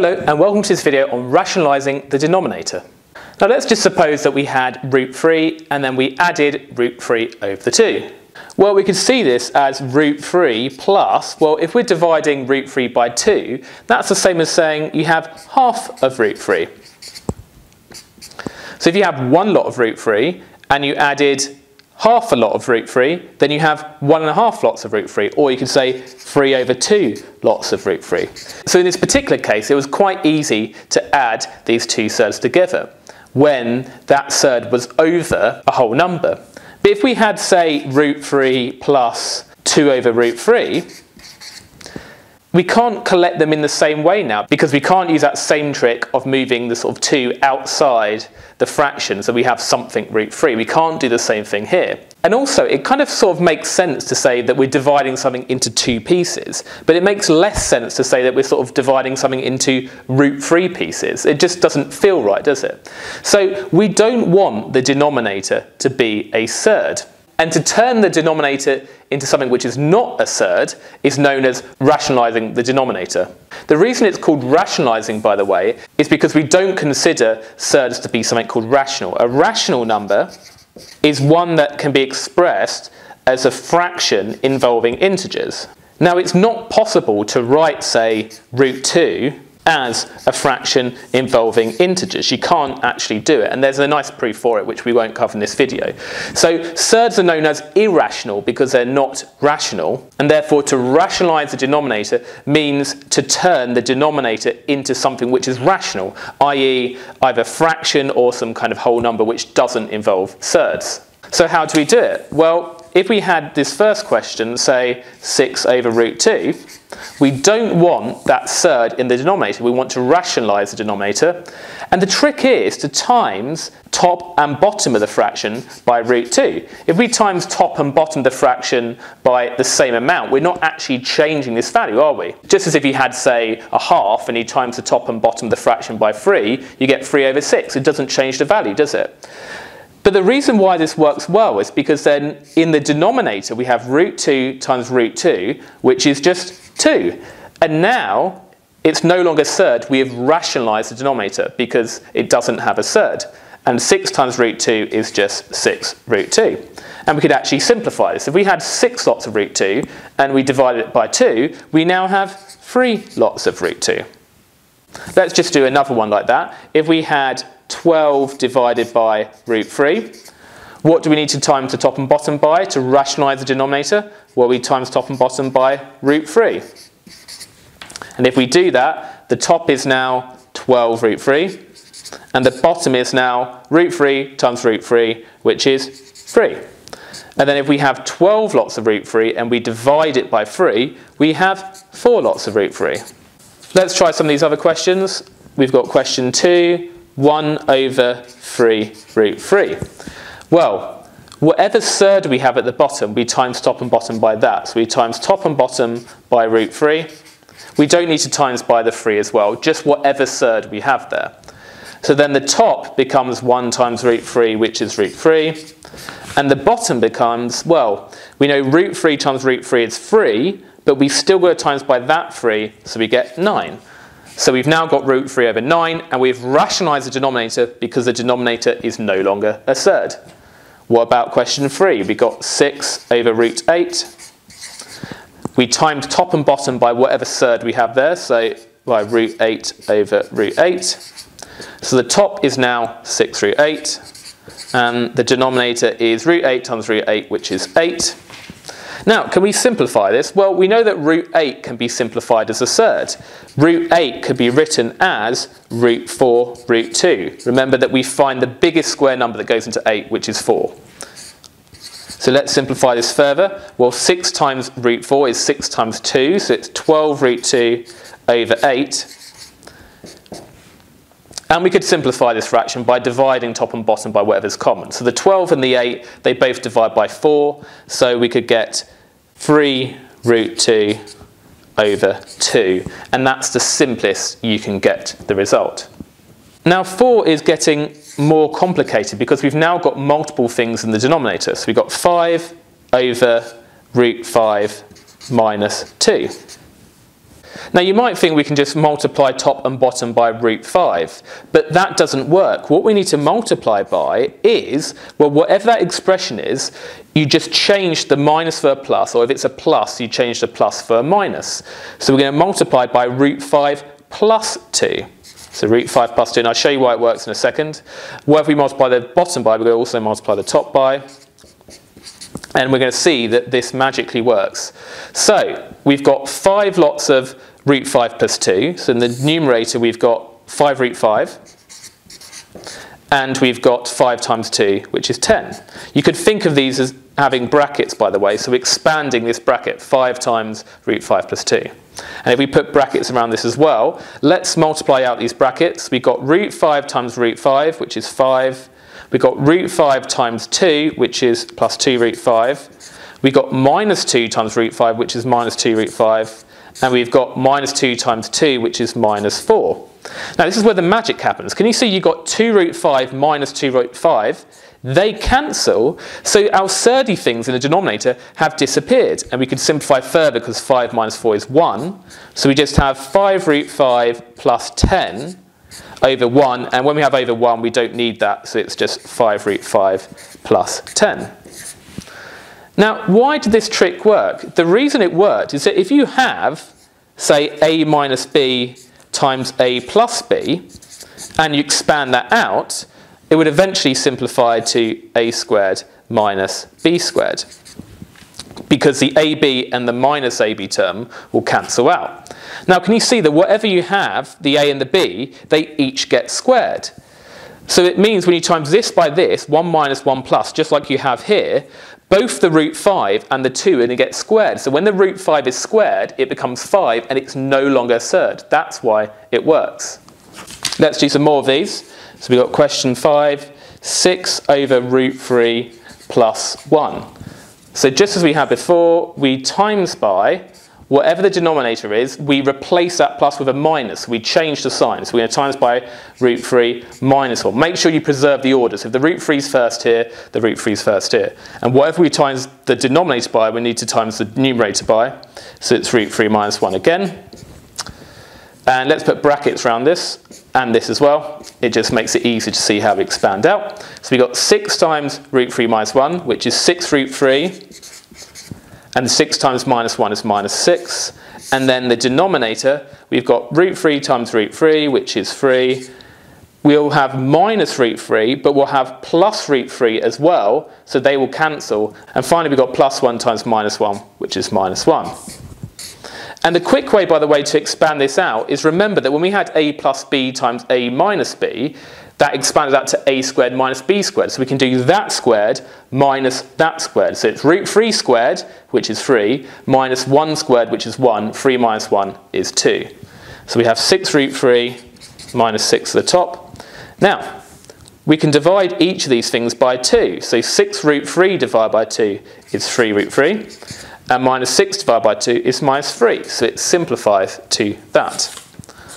Hello and welcome to this video on rationalising the denominator. Now let's just suppose that we had root 3 and then we added root 3 over the 2. Well, we could see this as root 3 plus, well, if we're dividing root 3 by 2, that's the same as saying you have half of root 3. So if you have one lot of root 3 and you added half a lot of root 3, then you have one and a half lots of root 3, or you could say 3 over 2 lots of root 3. So in this particular case, it was quite easy to add these two surds together when that surd was over a whole number. But if we had, say, root 3 plus 2 over root 3, we can't collect them in the same way now because we can't use that same trick of moving the sort of 2 outside the fraction so we have something root 3. We can't do the same thing here. And also, it kind of sort of makes sense to say that we're dividing something into two pieces, but it makes less sense to say that we're sort of dividing something into root 3 pieces. It just doesn't feel right, does it? So we don't want the denominator to be a surd. And to turn the denominator into something which is not a surd is known as rationalising the denominator. The reason it's called rationalising, by the way, is because we don't consider surds to be something called rational. A rational number is one that can be expressed as a fraction involving integers. Now, it's not possible to write, say, root 2 as a fraction involving integers. You can't actually do it, and there's a nice proof for it which we won't cover in this video. So surds are known as irrational because they're not rational, and therefore to rationalise the denominator means to turn the denominator into something which is rational, i.e. either fraction or some kind of whole number which doesn't involve surds. So how do we do it? Well, if we had this first question, say 6 over root 2, we don't want that surd in the denominator. We want to rationalise the denominator. And the trick is to times top and bottom of the fraction by root 2. If we times top and bottom of the fraction by the same amount, we're not actually changing this value, are we? Just as if you had, say, a half and you times the top and bottom of the fraction by 3, you get 3 over 6. It doesn't change the value, does it? But the reason why this works well is because then in the denominator we have root 2 times root 2, which is just 2. And now it's no longer surd, we have rationalised the denominator because it doesn't have a surd. And 6 times root 2 is just 6 root 2. And we could actually simplify this. If we had 6 lots of root 2 and we divided it by 2, we now have 3 lots of root 2. Let's just do another one like that. If we had 12 divided by root 3. What do we need to times the top and bottom by to rationalise the denominator? Well, we times top and bottom by root 3. And if we do that, the top is now 12 root 3, and the bottom is now root 3 times root 3, which is 3. And then if we have 12 lots of root 3 and we divide it by 3, we have 4 lots of root 3. Let's try some of these other questions. We've got question 2, 1 over 3 root 3. Well, whatever surd we have at the bottom, we times top and bottom by that. So we times top and bottom by root 3. We don't need to times by the 3 as well, just whatever surd we have there. So then the top becomes 1 times root 3, which is root 3. And the bottom becomes, well, we know root 3 times root 3 is 3, but we still go times by that 3, so we get 9. So we've now got root 3 over 9, and we've rationalised the denominator because the denominator is no longer a surd. What about question 3? We got 6 over root 8. We timed top and bottom by whatever surd we have there, so by root 8 over root 8. So the top is now 6 root 8, and the denominator is root 8 times root 8, which is 8. Now, can we simplify this? Well, we know that root 8 can be simplified as a surd. Root 8 could be written as root 4 root 2. Remember that we find the biggest square number that goes into 8, which is 4. So let's simplify this further. Well, 6 times root 4 is 6 times 2, so it's 12 root 2 over 8. And we could simplify this fraction by dividing top and bottom by whatever's common. So the 12 and the 8, they both divide by 4. So we could get 3 root 2 over 2. And that's the simplest you can get the result. Now 4 is getting more complicated because we've now got multiple things in the denominator. So we've got 5 over root 5 minus 2. Now you might think we can just multiply top and bottom by root 5, but that doesn't work. What we need to multiply by is, well, whatever that expression is, you just change the minus for a plus, or if it's a plus, you change the plus for a minus. So we're going to multiply by root 5 plus 2. So root 5 plus 2, and I'll show you why it works in a second. Whatever we multiply the bottom by, we're going to also multiply the top by. And we're going to see that this magically works. So we've got 5 lots of root 5 plus 2. So in the numerator we've got 5 root 5. And we've got 5 times 2, which is 10. You could think of these as having brackets, by the way. So expanding this bracket, 5 times root 5 plus 2. And if we put brackets around this as well, let's multiply out these brackets. We've got root 5 times root 5, which is 5. We've got root 5 times 2, which is plus 2 root 5. We've got minus 2 times root 5, which is minus 2 root 5. And we've got minus 2 times 2, which is minus 4. Now this is where the magic happens. Can you see you've got 2 root 5 minus 2 root 5? They cancel, so our surdy things in the denominator have disappeared. And we can simplify further because 5 minus 4 is 1. So we just have 5 root 5 plus 10 over 1. And when we have over 1, we don't need that, so it's just 5 root 5 plus 10. Now, why did this trick work? The reason it worked is that if you have, say, a minus b times a plus b, and you expand that out, it would eventually simplify to a squared minus b squared because the AB and the minus AB term will cancel out. Now can you see that whatever you have, the A and the B, they each get squared. So it means when you times this by this, 1 minus 1 plus, just like you have here, both the root 5 and the 2 are going to get squared. So when the root 5 is squared, it becomes 5 and it's no longer surd. That's why it works. Let's do some more of these. So we've got question 5, 6 over root 3 plus 1. So just as we had before, we times by whatever the denominator is, we replace that plus with a minus. We change the sign. So we're going to times by root 3 minus 1. Make sure you preserve the order. So if the root 3 is first here, the root 3 is first here. And whatever we times the denominator by, we need to times the numerator by. So it's root 3 minus 1 again. And let's put brackets around this and this as well. It just makes it easy to see how we expand out. So we've got 6 times root 3 minus 1, which is 6 root 3. And 6 times minus 1 is minus 6. And then the denominator, we've got root 3 times root 3, which is 3. We'll have minus root 3, but we'll have plus root 3 as well, so they will cancel. And finally, we've got plus 1 times minus 1, which is minus 1. And the quick way, by the way, to expand this out is remember that when we had a plus b times a minus b, that expanded out to a squared minus b squared. So we can do that squared minus that squared. So it's root 3 squared, which is 3, minus 1 squared, which is 1. 3 minus 1 is 2. So we have 6 root 3 minus 6 at the top. Now, we can divide each of these things by 2. So 6 root 3 divided by 2 is 3 root 3 and minus 6 divided by 2 is minus 3. So it simplifies to that.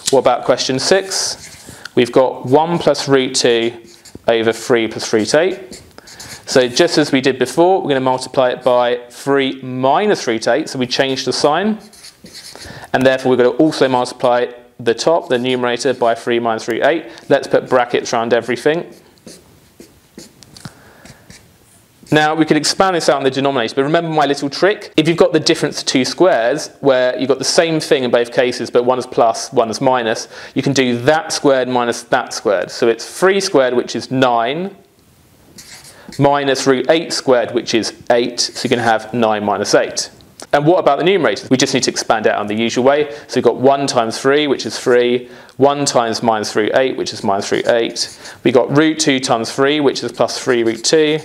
What about question 6? We've got 1 plus root 2 over 3 plus root 8. So just as we did before, we're going to multiply it by 3 minus root 8. So we change the sign. And therefore, we're going to also multiply the top, the numerator, by 3 minus root 8. Let's put brackets around everything. Now we could expand this out in the denominator, but remember my little trick? If you've got the difference of two squares, where you've got the same thing in both cases, but one is plus, one is minus, you can do that squared minus that squared. So it's 3 squared, which is 9, minus root 8 squared, which is 8, so you're going to have 9 minus 8. And what about the numerators? We just need to expand out in the usual way. So we've got 1 times 3, which is 3, 1 times minus root 8, which is minus root 8. We've got root 2 times 3, which is plus 3 root 2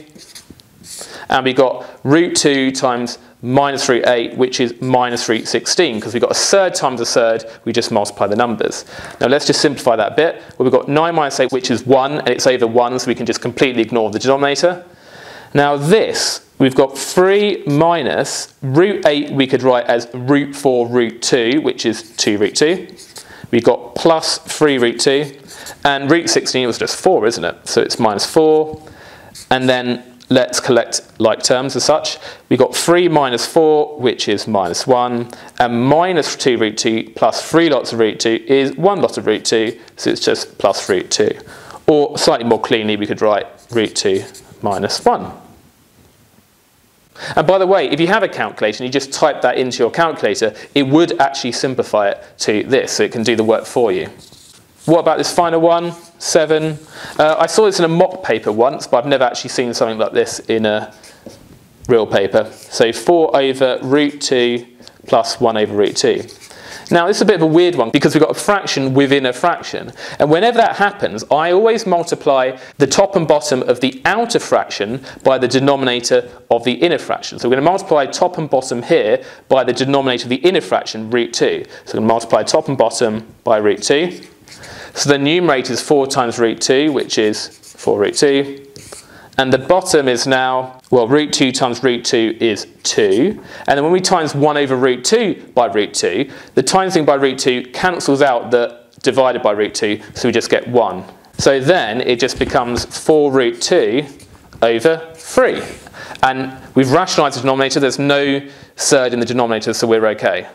and we got root 2 times minus root 8, which is minus root 16, because we've got a surd times a surd, we just multiply the numbers. Now let's just simplify that bit. Well, we've got 9 minus 8, which is 1, and it's over 1, so we can just completely ignore the denominator. Now this, we've got 3 minus root 8, we could write as root 4 root 2, which is 2 root 2. We've got plus 3 root 2, and root 16 was just 4, isn't it? So it's minus 4, and then let's collect like terms as such. We've got 3 minus 4, which is minus 1, and minus 2 root 2 plus 3 lots of root 2 is 1 lot of root 2, so it's just plus root 2. Or slightly more cleanly, we could write root 2 minus 1. And by the way, if you have a calculator and you just type that into your calculator, it would actually simplify it to this, so it can do the work for you. What about this final one? 7. Uh, I saw this in a mock paper once, but I've never actually seen something like this in a real paper. So 4 over root 2 plus 1 over root 2. Now, this is a bit of a weird one because we've got a fraction within a fraction. And whenever that happens, I always multiply the top and bottom of the outer fraction by the denominator of the inner fraction. So we're going to multiply top and bottom here by the denominator of the inner fraction, root 2. So we're going to multiply top and bottom by root 2. So the numerator is 4 times root 2, which is 4 root 2. And the bottom is now, well, root 2 times root 2 is 2. And then when we times 1 over root 2 by root 2, the times thing by root 2 cancels out the divided by root 2, so we just get 1. So then it just becomes 4 root 2 over 3. And we've rationalised the denominator, there's no surd in the denominator, so we're okay.